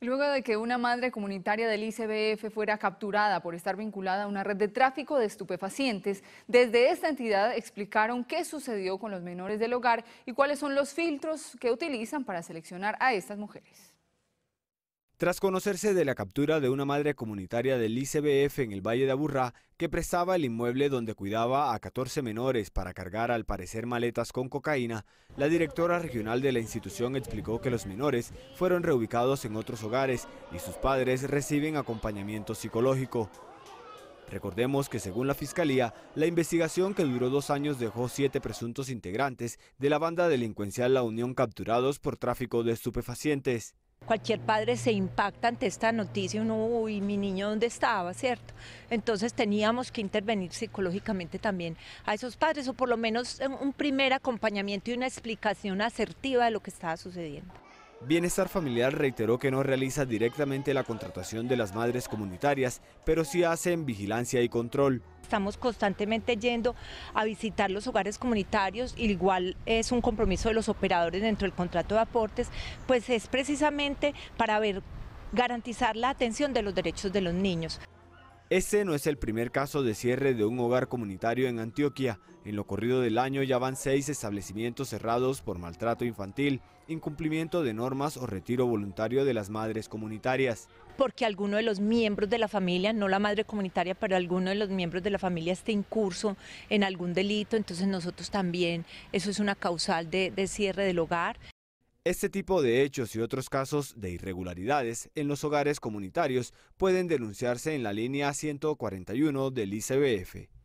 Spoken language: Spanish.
Luego de que una madre comunitaria del ICBF fuera capturada por estar vinculada a una red de tráfico de estupefacientes, desde esta entidad explicaron qué sucedió con los menores del hogar y cuáles son los filtros que utilizan para seleccionar a estas mujeres. Tras conocerse de la captura de una madre comunitaria del ICBF en el Valle de Aburrá, que prestaba el inmueble donde cuidaba a 14 menores para cargar al parecer maletas con cocaína, la directora regional de la institución explicó que los menores fueron reubicados en otros hogares y sus padres reciben acompañamiento psicológico. Recordemos que según la Fiscalía, la investigación que duró dos años dejó siete presuntos integrantes de la banda delincuencial La Unión capturados por tráfico de estupefacientes. Cualquier padre se impacta ante esta noticia, uno, uy, mi niño dónde estaba, ¿cierto? Entonces teníamos que intervenir psicológicamente también a esos padres, o por lo menos un primer acompañamiento y una explicación asertiva de lo que estaba sucediendo. Bienestar Familiar reiteró que no realiza directamente la contratación de las madres comunitarias, pero sí hacen vigilancia y control. Estamos constantemente yendo a visitar los hogares comunitarios, igual es un compromiso de los operadores dentro del contrato de aportes, pues es precisamente para ver, garantizar la atención de los derechos de los niños. Este no es el primer caso de cierre de un hogar comunitario en Antioquia. En lo corrido del año ya van seis establecimientos cerrados por maltrato infantil, incumplimiento de normas o retiro voluntario de las madres comunitarias. Porque alguno de los miembros de la familia, no la madre comunitaria, pero alguno de los miembros de la familia esté incurso en algún delito, entonces nosotros también, eso es una causal de, de cierre del hogar. Este tipo de hechos y otros casos de irregularidades en los hogares comunitarios pueden denunciarse en la línea 141 del ICBF.